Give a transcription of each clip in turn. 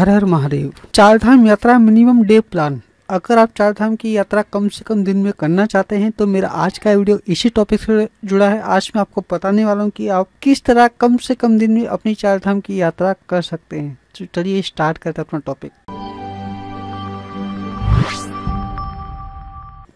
हर हर महादेव। चार धाम यात्रा minimum day plan. अगर आप चार धाम की यात्रा कम से कम दिन में करना चाहते हैं तो मेरा आज का वीडियो इसी टॉपिक से जुड़ा है। आज मैं आपको बताने वाला हूँ कि आप किस तरह कम से कम दिन में अपनी चार धाम की यात्रा कर सकते हैं। तो चलिए स्टार्ट करते हैं अपना टॉपिक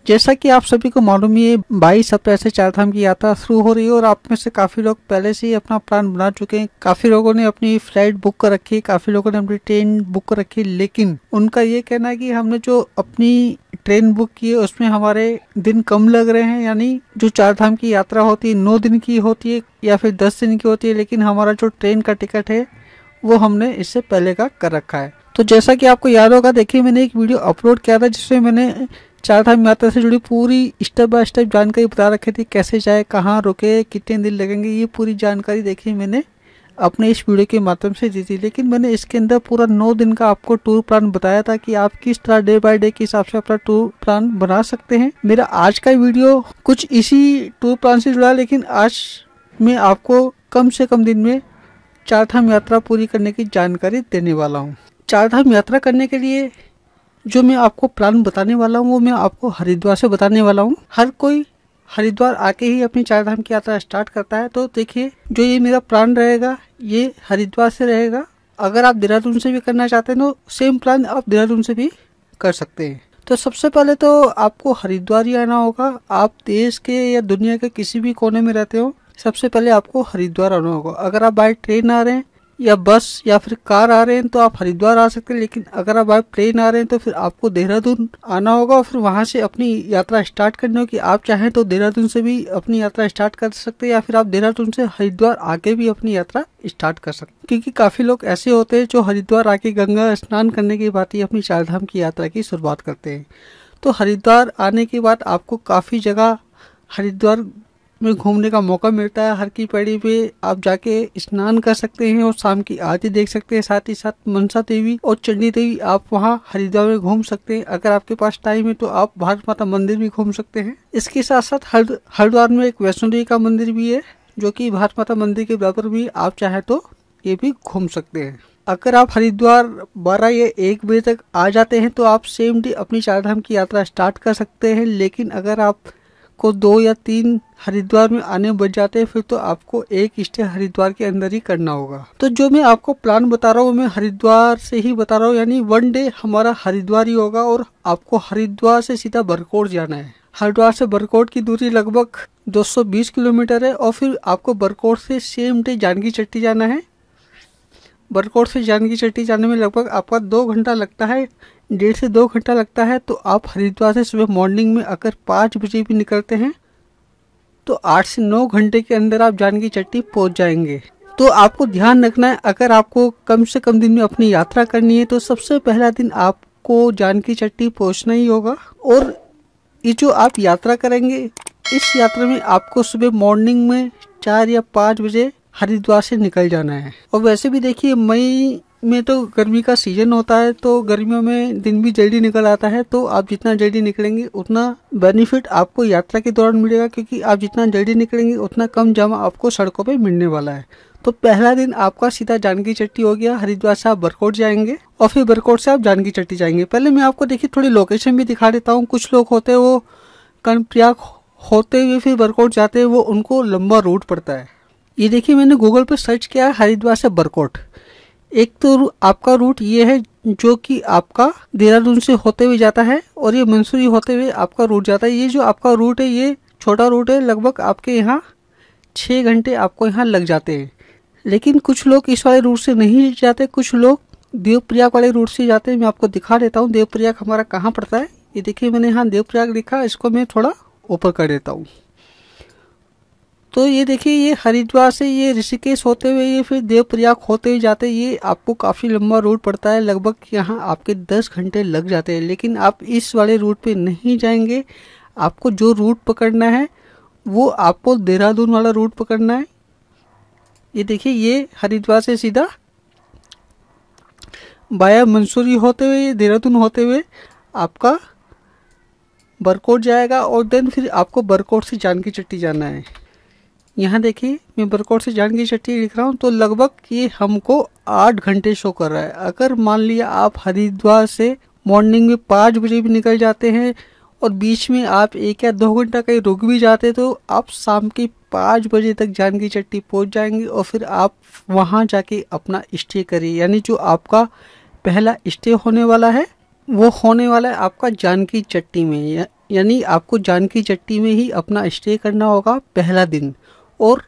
जैसा कि आप सभी को मालूम है बाईस अप्रैल से चार धाम की यात्रा शुरू हो रही है और आप में से काफ़ी लोग पहले से ही अपना प्लान बना चुके हैं। काफ़ी लोगों ने अपनी फ़्लाइट बुक कर रखी है, काफ़ी लोगों ने अपनी ट्रेन बुक कर रखी है, लेकिन उनका ये कहना है कि हमने जो अपनी ट्रेन बुक की है, उसमें हमारे दिन कम लग रहे हैं, यानी जो चार धाम की यात्रा होती है, नौ दिन की होती है या फिर दस दिन की होती है, लेकिन हमारा जो ट्रेन का टिकट है, वो हमने इससे पहले का कर रखा है। तो जैसा कि आपको याद होगा, देखिए मैंने एक वीडियो अपलोड किया था, जिसमें मैंने चार धाम यात्रा से जुड़ी पूरी स्टेप बाय स्टेप जानकारी बता रखी थी, कैसे जाए, कहाँ रुके, कितने दिन लगेंगे, ये पूरी जानकारी देखी मैंने अपने इस वीडियो के माध्यम से दी थी। लेकिन मैंने इसके अंदर पूरा नौ दिन का आपको टूर प्लान बताया था कि आप किस तरह डे बाय डे के हिसाब से अपना टूर प्लान बना सकते हैं। मेरा आज का वीडियो कुछ इसी टूर प्लान से जुड़ा, लेकिन आज मैं आपको कम से कम दिन में चार धाम यात्रा पूरी करने की जानकारी देने वाला हूँ। चार धाम यात्रा करने के लिए जो मैं आपको प्लान बताने वाला हूँ, वो मैं आपको हरिद्वार से बताने वाला हूँ। हर कोई हरिद्वार आके ही अपनी चार धाम की यात्रा स्टार्ट करता है। तो देखिए, जो ये मेरा प्लान रहेगा, ये हरिद्वार से रहेगा। अगर आप देहरादून से भी करना चाहते हैं तो सेम प्लान आप देहरादून से भी कर सकते हैं। तो सबसे पहले तो आपको हरिद्वार ही आना होगा। आप देश के या दुनिया के किसी भी कोने में रहते हो, सबसे पहले आपको हरिद्वार आना होगा। अगर आप बाय ट्रेन आ रहे हैं या बस या फिर कार आ रहे हैं तो आप हरिद्वार आ सकते हैं, लेकिन अगर आप बाई प्लेन आ रहे हैं तो फिर आपको देहरादून आना होगा और फिर वहाँ से अपनी यात्रा स्टार्ट करनी होगी। आप चाहें तो देहरादून से भी अपनी यात्रा स्टार्ट कर सकते हैं या फिर आप देहरादून से हरिद्वार आके भी अपनी यात्रा स्टार्ट कर सकते हैं। क्योंकि काफ़ी लोग ऐसे होते हैं जो हरिद्वार आके गंगा स्नान करने के बाद ही अपनी चारधाम की यात्रा की शुरुआत करते हैं। तो हरिद्वार आने के बाद आपको काफ़ी जगह हरिद्वार में घूमने का मौका मिलता है, हर की पैड़ी पे आप जाके स्नान कर सकते हैं और शाम की आरती देख सकते हैं। साथ ही साथ मनसा देवी और चंडी देवी आप वहाँ हरिद्वार में घूम सकते हैं। अगर आपके पास टाइम है तो आप भारत माता मंदिर भी घूम सकते हैं। इसके साथ साथ हरिद्वार में एक वैष्णो देवी का मंदिर भी है, जो की भारत माता मंदिर के बराबर भी आप चाहे तो ये भी घूम सकते हैं। अगर आप हरिद्वार बारह या एक बजे तक आ जाते हैं तो आप सेम डे अपनी चार धाम की यात्रा स्टार्ट कर सकते हैं। लेकिन अगर आप को दो या तीन हरिद्वार में आने बच जाते हैं, फिर तो आपको एक स्टे हरिद्वार के अंदर ही करना होगा। तो जो मैं आपको प्लान बता रहा हूँ, मैं हरिद्वार से ही बता रहा हूँ, यानी वन डे हमारा हरिद्वार ही होगा और आपको हरिद्वार से सीधा बरकोट जाना है। हरिद्वार से बरकोट की दूरी लगभग 220 किलोमीटर है और फिर आपको बरकोट से सेम डे जानकी चट्टी जाना है। बरकोट से जानकी चट्टी जाने में लगभग आपका दो घंटा लगता है, डेढ़ से दो घंटा लगता है तो आप हरिद्वार से सुबह मॉर्निंग में अगर पाँच बजे भी निकलते हैं तो आठ से नौ घंटे के अंदर आप जानकी चट्टी पहुँच जाएँगे। तो आपको ध्यान रखना है, अगर आपको कम से कम दिन में अपनी यात्रा करनी है तो सबसे पहला दिन आपको जानकी चट्टी पहुँचना ही होगा। और ये जो आप यात्रा करेंगे, इस यात्रा में आपको सुबह मॉर्निंग में चार या पाँच बजे हरिद्वार से निकल जाना है। और वैसे भी देखिए, मई में तो गर्मी का सीज़न होता है तो गर्मियों में दिन भी जल्दी निकल आता है तो आप जितना जल्दी निकलेंगे, उतना बेनिफिट आपको यात्रा के दौरान मिलेगा, क्योंकि आप जितना जल्दी निकलेंगे, उतना कम जमा आपको सड़कों पे मिलने वाला है। तो पहला दिन आपका सीधा जानकी चट्टी हो गया, हरिद्वार से आप बरकोट जाएँगे, और फिर बरकोट से आप जानकी चट्टी जाएँगे। पहले मैं आपको देखिए, थोड़ी लोकेशन भी दिखा देता हूँ। कुछ लोग होते हैं, वो कर्णप्रयाग होते हुए फिर बरकोट जाते हैं, वो उनको लंबा रूट पड़ता है। ये देखिए, मैंने गूगल पे सर्च किया है हरिद्वार से बरकोट। एक तो आपका रूट ये है जो कि आपका देहरादून से होते हुए जाता है और ये मंसूरी होते हुए आपका रूट जाता है। ये जो आपका रूट है, ये छोटा रूट है, लगभग आपके यहाँ छः घंटे आपको यहाँ लग जाते हैं। लेकिन कुछ लोग इस वाले रूट से नहीं जाते, कुछ लोग देवप्रयाग वाले रूट से जाते हैं। मैं आपको दिखा देता हूँ देवप्रयाग हमारा कहाँ पड़ता है। ये देखिए, मैंने यहाँ देवप्रयाग लिखा, इसको मैं थोड़ा ऊपर कर देता हूँ। तो ये देखिए, ये हरिद्वार से ये ऋषिकेश होते हुए, ये फिर देवप्रयाग होते हुए जाते ये आपको काफ़ी लंबा रूट पड़ता है, लगभग यहाँ आपके दस घंटे लग जाते हैं। लेकिन आप इस वाले रूट पे नहीं जाएँगे, आपको जो रूट पकड़ना है, वो आपको देहरादून वाला रूट पकड़ना है। ये देखिए, ये हरिद्वार से सीधा बाया मंसूरी होते हुए, देहरादून होते हुए आपका बरकोट जाएगा और देन फिर आपको बरकोट से जानकी चट्टी जाना है। यहाँ देखिए, मैं बरकोट से जानकी चट्टी लिख रहा हूँ तो लगभग ये हमको आठ घंटे शो कर रहा है। अगर मान लिया आप हरिद्वार से मॉर्निंग में पाँच बजे भी निकल जाते हैं और बीच में आप एक या दो घंटा कहीं रुक भी जाते तो आप शाम के पाँच बजे तक जानकी चट्टी पहुँच जाएँगे और फिर आप वहाँ जाके अपना स्टे करिए। यानी जो आपका पहला स्टे होने वाला है, वो होने वाला है आपका जानकी चट्टी में। यानी आपको जानकी चट्टी में ही अपना स्टे करना होगा पहला दिन। और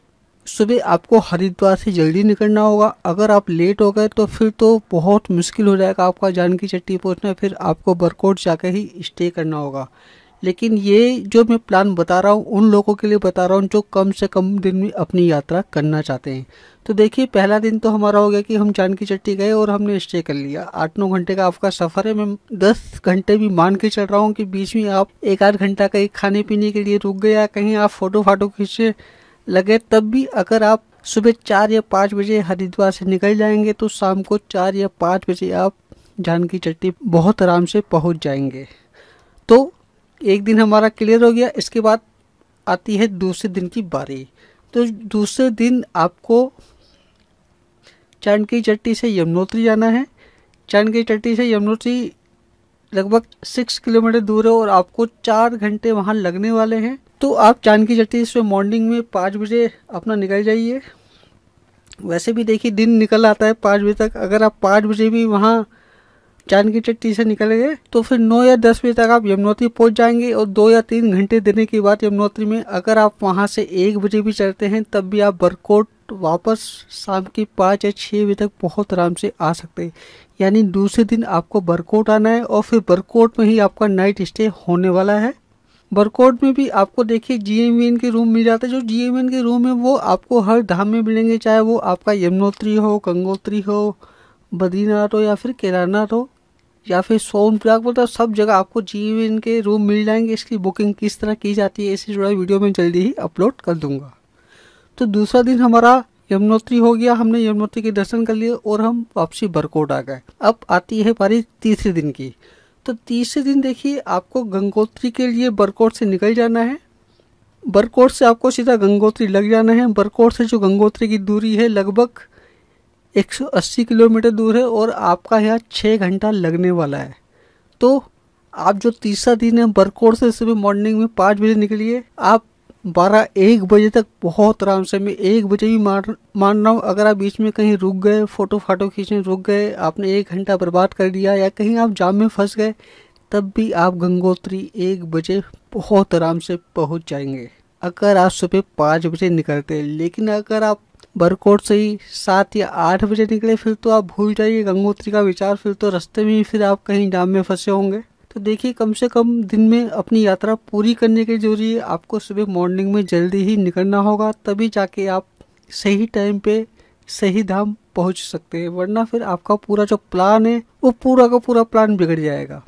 सुबह आपको हरिद्वार से जल्दी निकलना होगा। अगर आप लेट हो गए तो फिर तो बहुत मुश्किल हो जाएगा आपका जानकी चट्टी पहुँचना, फिर आपको बरकोट जाकर ही स्टे करना होगा। लेकिन ये जो मैं प्लान बता रहा हूँ, उन लोगों के लिए बता रहा हूँ जो कम से कम दिन में अपनी यात्रा करना चाहते हैं। तो देखिए, पहला दिन तो हमारा हो गया कि हम जानकी चट्टी गए और हमने स्टे कर लिया। आठ नौ घंटे का आपका सफ़र है। मैं दस घंटे भी मान के चल रहा हूँ कि बीच में आप एक आध घंटा कहीं खाने पीने के लिए रुक गया कहीं आप फ़ोटो फाटो खींचे। लगे, तब भी अगर आप सुबह चार या पाँच बजे हरिद्वार से निकल जाएँगे तो शाम को चार या पाँच बजे आप जानकी चट्टी बहुत आराम से पहुँच जाएँगे। तो एक दिन हमारा क्लियर हो गया, इसके बाद आती है दूसरे दिन की बारी। तो दूसरे दिन आपको चाँद की चट्टी से यमुनोत्री जाना है। चाँद की चट्टी से यमुनोत्री लगभग सिक्स किलोमीटर दूर है और आपको चार घंटे वहाँ लगने वाले हैं। तो आप चाँद की चट्टी से मॉर्निंग में पाँच बजे अपना निकल जाइए। वैसे भी देखिए, दिन निकल आता है पाँच बजे तक। अगर आप पाँच बजे भी वहाँ चाँद की चट्टी से निकल गए तो फिर नौ या दस बजे तक आप यमुनोत्री पहुँच जाएँगे और दो या तीन घंटे देने के बाद यमुनोत्री में अगर आप वहाँ से एक बजे भी चलते हैं, तब भी आप बरकोट वापस शाम के पाँच या छः बजे तक बहुत आराम से आ सकते हैं। यानी दूसरे दिन आपको बरकोट आना है और फिर बरकोट में ही आपका नाइट स्टे होने वाला है। बरकोट में भी आपको देखिए जीएमवीएन के रूम मिल जाते हैं। जो जीएमवीएन के रूम है, वो आपको हर धाम में मिलेंगे, चाहे वो आपका यमुनोत्री हो, गंगोत्री हो, बद्रीनाथ हो, या फिर केदारनाथ हो, या फिर सोनप्रयाग बोलता सब जगह आपको जीवन के रूम मिल जाएँगे। इसकी बुकिंग किस तरह की जाती है इससे जुड़ा वीडियो मैं जल्दी ही अपलोड कर दूँगा। तो दूसरा दिन हमारा यमुनोत्री हो गया, हमने यमुनोत्री के दर्शन कर लिए और हम वापसी बरकोट आ गए। अब आती है हमारी तीसरे दिन की। तो तीसरे दिन देखिए आपको गंगोत्री के लिए बरकोट से निकल जाना है। बरकोट से आपको सीधा गंगोत्री लग जाना है। बरकोट से जो गंगोत्री की दूरी है लगभग 180 किलोमीटर दूर है और आपका यहाँ छः घंटा लगने वाला है। तो आप जो तीसरा दिन है, बरकोट से सुबह मॉर्निंग में पाँच बजे निकलिए। आप बारह एक बजे तक बहुत आराम से, मैं एक बजे भी मान मान रहा हूँ। अगर आप बीच में कहीं रुक गए, फ़ोटो फाटो खींचने रुक गए, आपने एक घंटा बर्बाद कर दिया या कहीं आप जाम में फंस गए, तब भी आप गंगोत्री एक बजे बहुत आराम से पहुँच जाएँगे। अगर आप सुबह पाँच बजे निकलते, लेकिन अगर आप बरकोट से ही सात या आठ बजे निकले, फिर तो आप भूल जाइए गंगोत्री का विचार, फिर तो रास्ते में ही फिर आप कहीं जाम में फंसे होंगे। तो देखिए, कम से कम दिन में अपनी यात्रा पूरी करने के ज़रूरी आपको सुबह मॉर्निंग में जल्दी ही निकलना होगा, तभी जाके आप सही टाइम पे सही धाम पहुँच सकते हैं, वरना फिर आपका पूरा जो प्लान है, वो पूरा का पूरा प्लान बिगड़ जाएगा।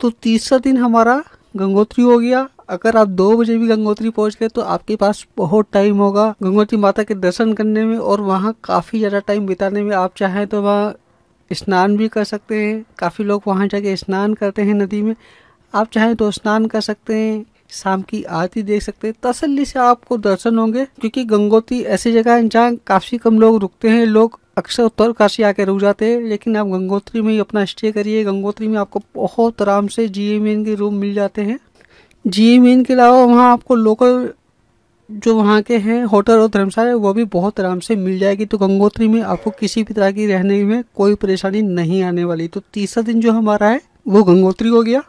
तो तीसरा दिन हमारा गंगोत्री हो गया। अगर आप दो बजे भी गंगोत्री पहुँच गए तो आपके पास बहुत टाइम होगा। गंगोत्री माता के दर्शन करने में और वहाँ काफ़ी ज़्यादा टाइम बिताने में आप चाहें तो वहाँ स्नान भी कर सकते हैं। काफ़ी लोग वहाँ जाके स्नान करते हैं नदी में। आप चाहें तो स्नान कर सकते हैं। शाम की आरती देख सकते हैं। तसल्ली से आपको दर्शन होंगे, क्योंकि गंगोत्री ऐसी जगह है जहाँ काफ़ी कम लोग रुकते हैं। लोग अक्सर उत्तर काशी आके रुक जाते हैं, लेकिन आप गंगोत्री में ही अपना स्टे करिए। गंगोत्री में आपको बहुत आराम से जी के रूम मिल जाते हैं। जी के अलावा वहाँ आपको लोकल जो वहाँ के हैं, होटल और धर्मशाला, वो भी बहुत आराम से मिल जाएगी। तो गंगोत्री में आपको किसी भी तरह की रहने में कोई परेशानी नहीं आने वाली। तो तीसरा दिन जो हमारा है, वो गंगोत्री हो गया।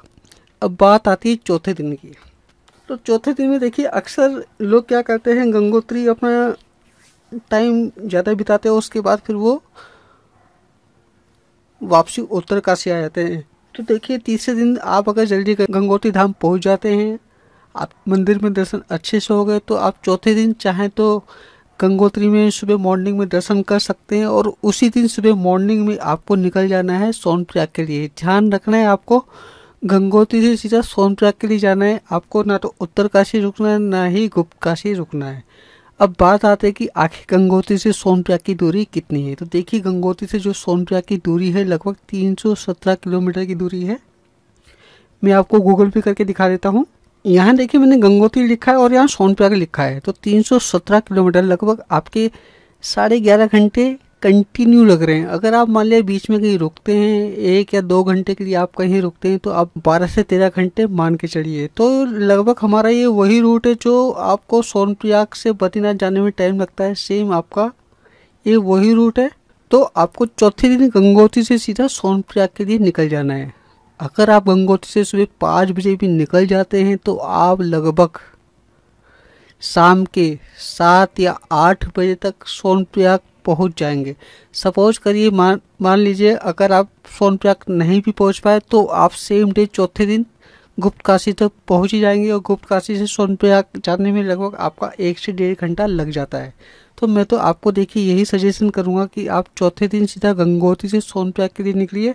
अब बात आती है चौथे दिन की। तो चौथे दिन में देखिए, अक्सर लोग क्या करते हैं, गंगोत्री अपना टाइम ज़्यादा बिताते हैं, उसके बाद फिर वो वापसी उत्तर काशी आ जाते हैं। तो देखिए, तीसरे दिन आप अगर जल्दी गंगोत्री धाम पहुँच जाते हैं आप मंदिर में दर्शन अच्छे से हो गए तो आप चौथे दिन चाहें तो गंगोत्री में सुबह मॉर्निंग में दर्शन कर सकते हैं और उसी दिन सुबह मॉर्निंग में आपको निकल जाना है सोनप्रयाग के लिए। ध्यान रखना है आपको, गंगोत्री से सीधा सोनप्रयाग के लिए जाना है। आपको ना तो उत्तर काशी रुकना है, ना ही गुप्त काशी रुकना है। अब बात आते है कि आखिर गंगोत्री से सोनप्रयाग की दूरी कितनी है? तो देखिए, गंगोत्री से जो सोनप्रयाग की दूरी है, लगभग 317 किलोमीटर की दूरी है। मैं आपको गूगल पे करके दिखा देता हूँ। यहाँ देखिए मैंने गंगोत्री लिखा है और यहाँ सोनप्रयाग लिखा है। तो 317 किलोमीटर लगभग आपके साढ़े ग्यारह घंटे कंटिन्यू लग रहे हैं। अगर आप मान लिया बीच में कहीं रुकते हैं, एक या दो घंटे के लिए आप कहीं रुकते हैं तो आप 12 से 13 घंटे मान के चलिए। तो लगभग हमारा ये वही रूट है जो आपको सोनप्रयाग से बद्रीनाथ जाने में टाइम लगता है। सेम आपका ये वही रूट है। तो आपको चौथे दिन गंगोत्री से सीधा सोनप्रयाग के लिए निकल जाना है। अगर आप गंगोत्री से सुबह पाँच बजे भी निकल जाते हैं तो आप लगभग शाम के सात या आठ बजे तक सोनप्रयाग पहुँच जाएँगे। सपोज़ करिए, मान मान लीजिए, अगर आप सोनप्रयाग नहीं भी पहुँच पाए तो आप सेम डे चौथे दिन गुप्त काशी तक पहुँच ही जाएँगे और गुप्त काशी से सोनप्रयाग जाने में लगभग आपका एक से डेढ़ घंटा लग जाता है। तो मैं तो आपको देखिए यही सजेशन करूँगा कि आप चौथे दिन सीधा गंगोत्री से सोनप्रयाग के लिए निकलिए,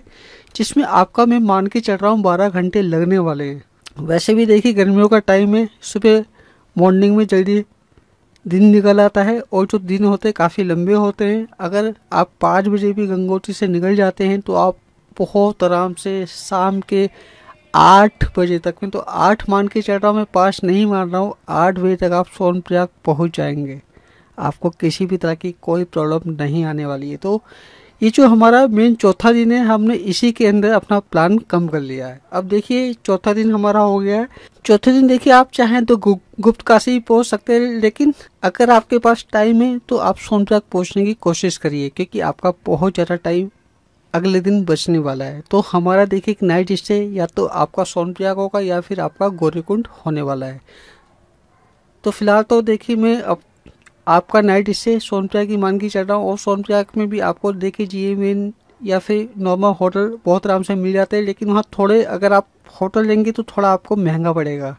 जिसमें आपका मैं मान के चल रहा हूँ बारह घंटे लगने वाले हैं। वैसे भी देखिए गर्मियों का टाइम है, सुबह मॉर्निंग में जल्दी दिन निकल आता है और जो दिन होते हैं काफ़ी लंबे होते हैं। अगर आप पाँच बजे भी गंगोत्री से निकल जाते हैं तो आप बहुत आराम से शाम के आठ बजे तक में तो आठ मान के चल रहा हूँ, मैं पाँच नहीं मान रहा हूँ, आठ बजे तक आप सोनप्रयाग पहुँच जाएँगे। आपको किसी भी तरह की कोई प्रॉब्लम नहीं आने वाली है। तो ये जो हमारा मेन चौथा दिन है हमने इसी के अंदर अपना प्लान कम कर लिया है। अब देखिए चौथा दिन हमारा हो गया है। चौथे दिन देखिए आप चाहें तो गु, गुप्त काशी पहुँच सकते हैं लेकिन अगर आपके पास टाइम है तो आप सोनप्रयाग पहुँचने की कोशिश करिए क्योंकि आपका बहुत ज़्यादा टाइम अगले दिन बचने वाला है। तो हमारा देखिए एक नाइट स्टे या तो आपका सोनप्रयाग होगा या फिर आपका गौरीकुंड होने वाला है। तो फ़िलहाल तो देखिए मैं अब आपका नाइट स्टे सोनप्रयाग की मान की चल रहा हूँ और सोनप्रयाग में भी आपको देखिए जी मेन या फिर नॉर्मल होटल बहुत आराम से मिल जाते हैं, लेकिन वहाँ थोड़े अगर आप होटल लेंगे तो थोड़ा आपको महँगा पड़ेगा।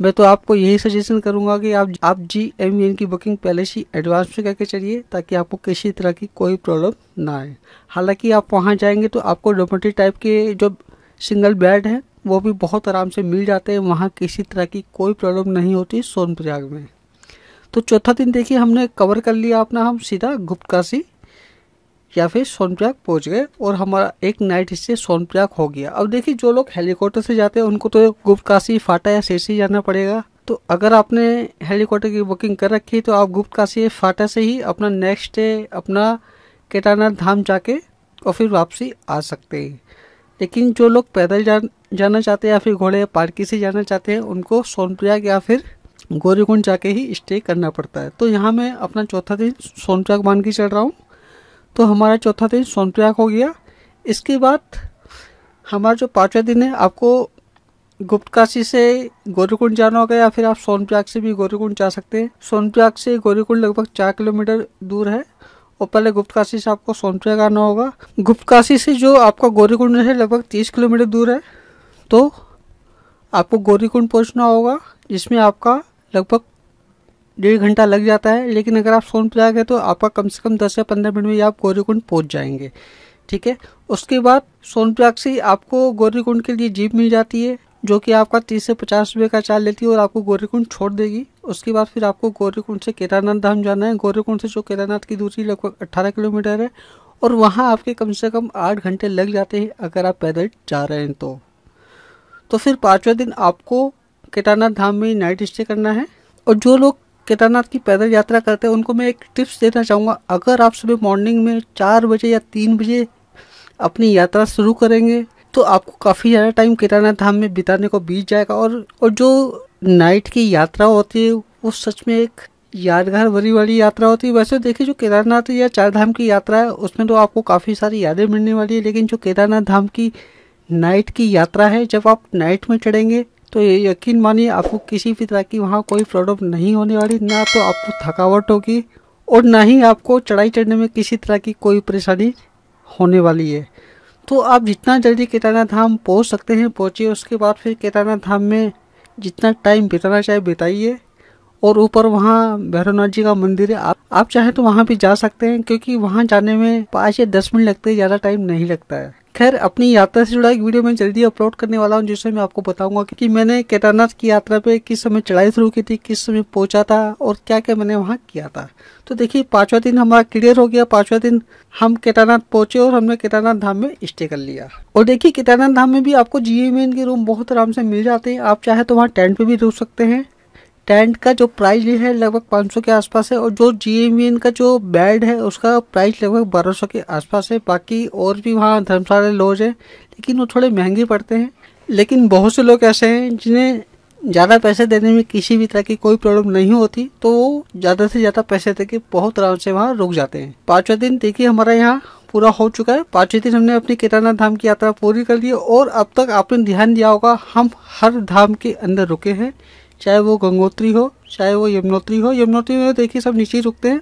मैं तो आपको यही सजेशन करूँगा कि आप आप जी एम एन की बुकिंग पहले से एडवांस में करके चलिए, ताकि आपको किसी तरह की कोई प्रॉब्लम ना आए। हालाँकि आप वहाँ जाएँगे तो आपको डोमेट्री टाइप के जो सिंगल बेड हैं, वो भी बहुत आराम से मिल जाते हैं। वहाँ किसी तरह की कोई प्रॉब्लम नहीं होती सोनप्रयाग में। तो चौथा दिन देखिए हमने कवर कर लिया अपना हम सीधा गुप्त काशी या फिर सोनप्रयाग पहुँच गए और हमारा एक नाइट स्टे सोनप्रयाग हो गया। अब देखिए जो लोग हेलीकॉप्टर से जाते हैं उनको तो गुप्त काशी फाटा या शेषी जाना पड़ेगा। तो अगर आपने हेलीकॉप्टर की बुकिंग कर रखी है तो आप गुप्त काशी फाटा से ही अपना नेक्स्ट डे अपना केदारनाथ धाम जाके और फिर वापसी आ सकते हैं। लेकिन जो लोग पैदल जा, जाना चाहते हैं या फिर घोड़े पार्की से जाना चाहते हैं उनको सोनप्रयाग या फिर गौरीकुंड जाके ही स्टे करना पड़ता है। तो यहाँ मैं अपना चौथा दिन सोनप्रयाग मान के चल रहा हूँ। तो हमारा चौथा दिन सोनप्रयाग हो गया। इसके बाद हमारा जो पाँचवा दिन है, आपको गुप्त काशी से गौरीकुंड जाना होगा या फिर आप सोनप्रयाग से भी गौरीकुंड जा सकते हैं। सोनप्रयाग से गौरीकुंड लगभग चार किलोमीटर दूर है और पहले गुप्त काशी से आपको सोनप्रयाग आना होगा। गुप्त काशी से जो आपका गौरीकुंड है, लगभग तीस किलोमीटर दूर है। तो आपको गौरीकुंड पहुँचना होगा, जिसमें आपका लगभग डेढ़ घंटा लग जाता है, लेकिन अगर आप सोनप्रयाग है तो आपका कम से कम दस या पंद्रह मिनट में आप गौरीकुंड पहुँच जाएँगे, ठीक है? उसके बाद सोनप्रयाग से आपको गौरीकुंड के लिए जीप मिल जाती है, जो कि आपका तीस से पचास रुपये का चार्ज लेती है और आपको गौरीकुंड छोड़ देगी। उसके बाद फिर आपको गौरीकुंड से केदारनाथ धाम जाना है। गौरीकुंड से जो केदारनाथ की दूरी लगभग अट्ठारह किलोमीटर है और वहाँ आपके कम से कम आठ घंटे लग जाते हैं अगर आप पैदल जा रहे हैं तो। तो फिर पाँचवें दिन आपको केदारनाथ धाम में नाइट स्टे करना है। और जो लोग केदारनाथ की पैदल यात्रा करते हैं, उनको मैं एक टिप्स देना चाहूँगा। अगर आप सुबह मॉर्निंग में चार बजे या तीन बजे अपनी यात्रा शुरू करेंगे तो आपको काफ़ी ज़्यादा टाइम केदारनाथ धाम में बिताने को बीत जाएगा। और और जो नाइट की यात्रा होती है, वो सच में एक यादगार भरी वाली यात्रा होती है। वैसे देखिए, जो केदारनाथ या चार धाम की यात्रा है, उसमें तो आपको काफ़ी सारी यादें मिलने वाली है। लेकिन जो केदारनाथ धाम की नाइट की यात्रा है, जब आप नाइट में चढ़ेंगे तो ये यकीन मानिए, आपको किसी भी तरह की वहाँ कोई प्रॉब्लम नहीं होने वाली, ना तो आपको थकावट होगी और ना ही आपको चढ़ाई चढ़ने में किसी तरह की कोई परेशानी होने वाली है। तो आप जितना जल्दी केदारनाथ धाम पहुँच सकते हैं, पहुँचिए, उसके बाद फिर केदारनाथ धाम में जितना टाइम बिताना चाहे बिताइए और ऊपर वहाँ भैरवनाथ जी का मंदिर है। आप आप चाहें तो वहाँ भी जा सकते हैं, क्योंकि वहाँ जाने में पाँच या दस मिनट लगते हैं, ज़्यादा टाइम नहीं लगता है। खैर, अपनी यात्रा से जुड़ा एक वीडियो मैं जल्दी अपलोड करने वाला हूँ, जिसमें मैं आपको बताऊँगा कि मैंने केदारनाथ की यात्रा पे किस समय चढ़ाई शुरू की थी, किस समय पहुँचा था और क्या क्या मैंने वहाँ किया था। तो देखिए, पांचवा दिन हमारा क्लियर हो गया। पांचवा दिन हम केदारनाथ पहुँचे और हमने केदारनाथ धाम में स्टे कर लिया। और देखिए, केदारनाथ धाम में भी आपको जी के रूम बहुत आराम से मिल जाते हैं। आप चाहे तो वहाँ टेंट पे भी रुक सकते हैं। टेंट का जो प्राइस है लगभग 500 के आसपास है और जो जी का जो बेड है उसका प्राइस लगभग 1200 के आसपास है। बाकी और भी वहाँ धर्मशाला, लॉज है, लेकिन वो थोड़े महँगे पड़ते हैं। लेकिन बहुत से लोग ऐसे हैं जिन्हें ज़्यादा पैसे देने में किसी भी तरह की कोई प्रॉब्लम नहीं होती तो वो ज़्यादा से ज़्यादा पैसे दे के बहुत आराम से वहाँ रुक जाते हैं। पाँचवा दिन देखिए हमारा यहाँ पूरा हो चुका है। पाँचवें दिन हमने अपनी केदारनाथ धाम की यात्रा पूरी कर ली और अब तक आपने ध्यान दिया होगा, हम हर धाम के अंदर रुके हैं। चाहे वो गंगोत्री हो, चाहे वो यमुनोत्री हो, यमुनोत्री में देखिए सब नीचे रुकते हैं।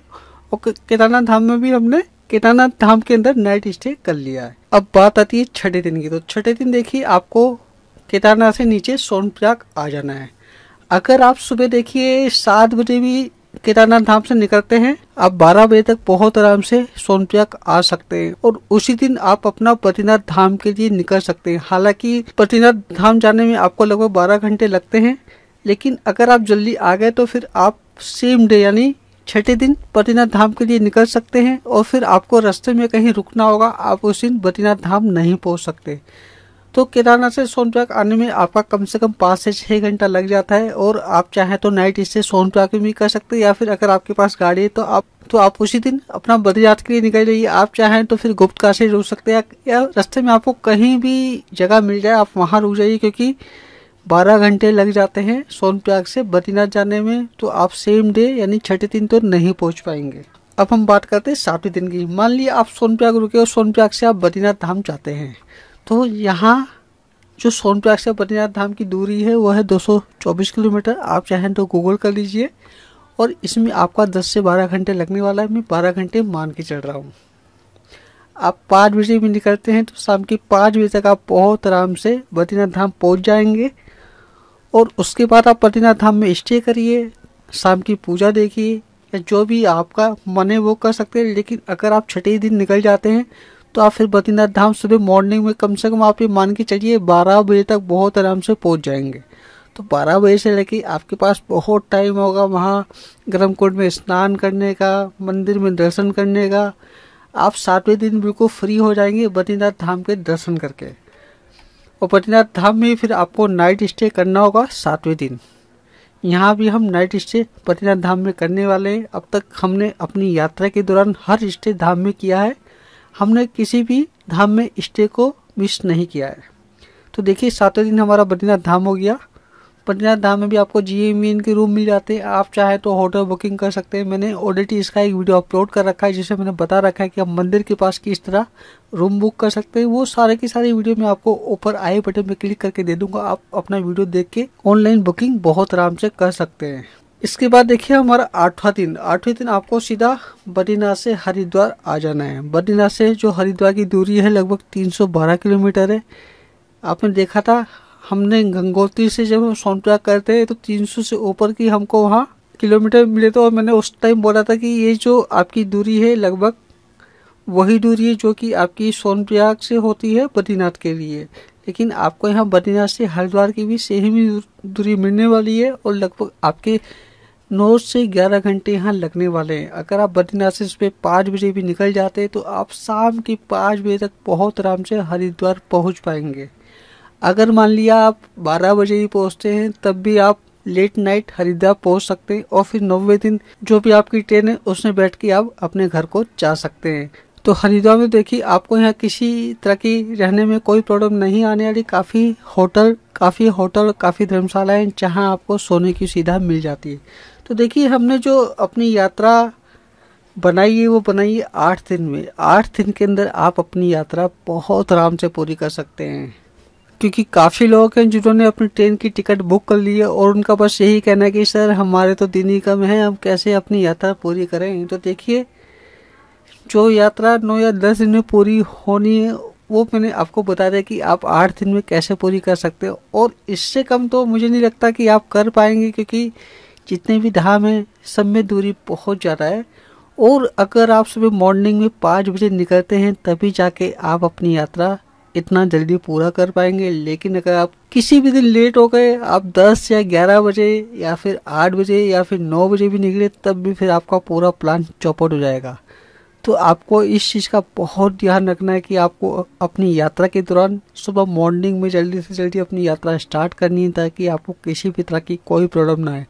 और केदारनाथ धाम में भी हमने केदारनाथ धाम के अंदर नाइट स्टे कर लिया है। अब बात आती है छठे दिन की तो छठे दिन देखिए आपको केदारनाथ से नीचे सोनप्रयाग आ जाना है। अगर आप सुबह देखिए सात बजे भी केदारनाथ धाम से निकलते हैं, आप 12 बजे तक बहुत आराम से सोनप्रयाग आ सकते हैं। और उसी दिन आप अपना बद्रीनाथ धाम के लिए निकल सकते हैं। हालाँकि बद्रीनाथ धाम जाने में आपको लगभग 12 घंटे लगते हैं लेकिन अगर आप जल्दी आ गए तो फिर आप सेम डे यानी छठे दिन बद्रीनाथ धाम के लिए निकल सकते हैं और फिर आपको रास्ते में कहीं रुकना होगा, आप उस दिन बद्रीनाथ धाम नहीं पहुँच सकते। तो केदारनाथ से सोनप्रयाग आने में आपका कम से कम पाँच से छः घंटा लग जाता है और आप चाहें तो नाइट इससे सोनप्रयाग में भी कर सकते हैं या फिर अगर आपके पास गाड़ी है तो आप तो आप उसी दिन अपना बद्रीनाथ के लिए निकल जाइए। आप चाहें तो फिर गुप्त काशी रुक सकते हैं या रास्ते में आपको कहीं भी जगह मिल जाए, आप वहाँ रुक जाइए क्योंकि बारह घंटे लग जाते हैं सोनप्रयाग से बद्रीनाथ जाने में तो आप सेम डे यानी छठे दिन तो नहीं पहुँच पाएँगे। अब हम बात करते हैं सातवें दिन की। मान लिया आप सोनप्रयाग रुके और सोनप्रयाग से आप बद्रीनाथ धाम जाते हैं तो यहाँ जो सोनप्रयाग से बद्रीनाथ धाम की दूरी है, वह है 224 किलोमीटर। आप चाहें तो गूगल कर लीजिए और इसमें आपका 10 से 12 घंटे लगने वाला है। मैं 12 घंटे मान के चल रहा हूँ। आप पाँच बजे भी निकलते हैं तो शाम के पाँच बजे तक आप बहुत आराम से बद्रीनाथ धाम पहुँच जाएँगे। और उसके बाद आप बद्रीनाथ धाम में स्टे करिए, शाम की पूजा देखिए, या जो भी आपका मन है वो कर सकते हैं। लेकिन अगर आप छठे दिन निकल जाते हैं तो आप फिर बद्रीनाथ धाम सुबह मॉर्निंग में कम से कम आप ये मान के चलिए बारह बजे तक बहुत आराम से पहुँच जाएँगे। तो बारह बजे से लेके आपके पास बहुत टाइम होगा वहाँ, गर्म कुंड में स्नान करने का, मंदिर में दर्शन करने का। आप सातवें दिन बिल्कुल फ्री हो जाएँगे बद्रीनाथ धाम के दर्शन करके। और बद्रीनाथ धाम में फिर आपको नाइट स्टे करना होगा सातवें दिन। यहाँ भी हम नाइट स्टे बद्रीनाथ धाम में करने वाले हैं। अब तक हमने अपनी यात्रा के दौरान हर स्टे धाम में किया है। हमने किसी भी धाम में स्टे को मिस नहीं किया है। तो देखिए, सातवें दिन हमारा बद्रीनाथ धाम हो गया। बद्रीनाथ धाम में भी आपको जी एम के रूम मिल जाते हैं। आप चाहे तो होटल बुकिंग कर सकते हैं। मैंने ऑलरेडी इसका एक वीडियो अपलोड कर रखा है, जिसे मैंने बता रखा है कि आप मंदिर के पास किस तरह रूम बुक कर सकते हैं। वो सारे की सारी वीडियो मैं आपको ऊपर आई बटन में क्लिक करके दे दूँगा। आप अपना वीडियो देख के ऑनलाइन बुकिंग बहुत आराम से कर सकते हैं। इसके बाद देखिए हमारा आठवां दिन। आठवें दिन आपको सीधा बद्रीनाथ से हरिद्वार आ जाना है। बद्रीनाथ से जो हरिद्वार की दूरी है, लगभग 312 किलोमीटर है। आपने देखा था हमने गंगोत्री से जब हम सोनप्रयाग करते हैं तो 300 से ऊपर की हमको वहाँ किलोमीटर मिले तो और मैंने उस टाइम बोला था कि ये जो आपकी दूरी है लगभग, वही दूरी है जो कि आपकी सोनप्रयाग से होती है बद्रीनाथ के लिए। लेकिन आपको यहाँ बद्रीनाथ से हरिद्वार की भी सेम ही दूरी मिलने वाली है, और लगभग आपके नौ से ग्यारह घंटे यहाँ लगने वाले हैं। अगर आप बद्रीनाथ से सुबह पाँच बजे भी निकल जाते हैं तो आप शाम के पाँच बजे तक बहुत आराम से हरिद्वार पहुँच पाएँगे। अगर मान लिया आप बारह बजे ही पहुँचते हैं, तब भी आप लेट नाइट हरिद्वार पहुँच सकते हैं और फिर नौवे दिन जो भी आपकी ट्रेन है, उसमें बैठ के आप अपने घर को जा सकते हैं। तो हरिद्वार में देखिए, आपको यहाँ किसी तरह की रहने में कोई प्रॉब्लम नहीं आने वाली। काफ़ी होटल काफ़ी होटल काफ़ी धर्मशालाएँ जहाँ आपको सोने की सुविधा मिल जाती है। तो देखिए, हमने जो अपनी यात्रा बनाई है, वो बनाई है आठ दिन में। आठ दिन के अंदर आप अपनी यात्रा बहुत आराम से पूरी कर सकते हैं। क्योंकि काफ़ी लोग हैं जिन्होंने अपनी ट्रेन की टिकट बुक कर ली है और उनका बस यही कहना है कि, सर, हमारे तो दिन ही कम है हम कैसे अपनी यात्रा पूरी करें? तो देखिए, जो यात्रा नौ या दस दिन में पूरी होनी है, वो मैंने आपको बता दिया कि आप आठ दिन में कैसे पूरी कर सकते हो। और इससे कम तो मुझे नहीं लगता कि आप कर पाएँगे, क्योंकि जितने भी धाम हैं, सब में दूरी बहुत ज़्यादा है। और अगर आप सुबह मॉर्निंग में पाँच बजे निकलते हैं, तभी जाके आप अपनी यात्रा इतना जल्दी पूरा कर पाएँगे, लेकिन अगर आप किसी भी दिन लेट हो गए, आप 10 या 11 बजे या फिर 8 बजे या फिर 9 बजे भी निकले, तब भी फिर आपका पूरा प्लान चौपट हो जाएगा। तो आपको इस चीज़ का बहुत ध्यान रखना है कि आपको अपनी यात्रा के दौरान सुबह मॉर्निंग में जल्दी से जल्दी अपनी यात्रा स्टार्ट करनी है, ताकि आपको किसी भी तरह की कोई प्रॉब्लम ना आए।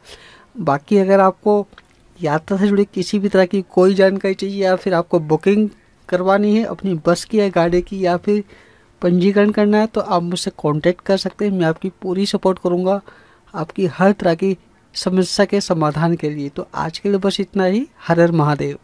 बाकी अगर आपको यात्रा से जुड़ी किसी भी तरह की कोई जानकारी चाहिए या फिर आपको बुकिंग करवानी है, अपनी बस की या गाड़ी की या फिर पंजीकरण करना है तो आप मुझसे कांटेक्ट कर सकते हैं, मैं आपकी पूरी सपोर्ट करूँगा आपकी हर तरह की समस्या के समाधान के लिए। तो आज के लिए बस इतना ही। हर हर महादेव।